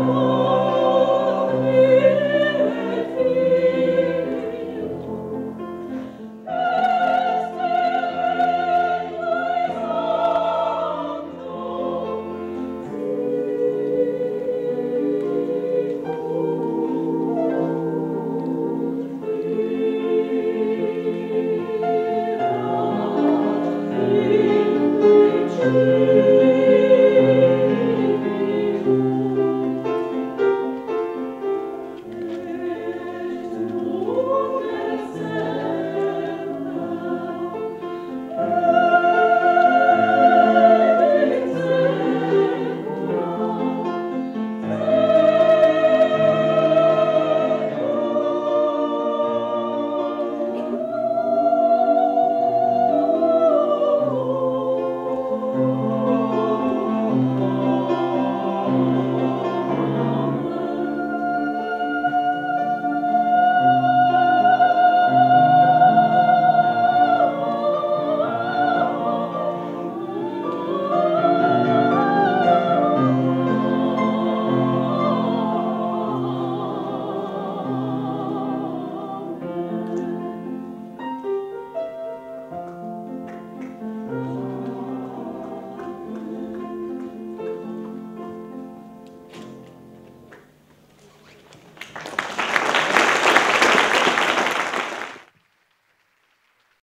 Oh. Lord.